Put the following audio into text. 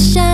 sunshine.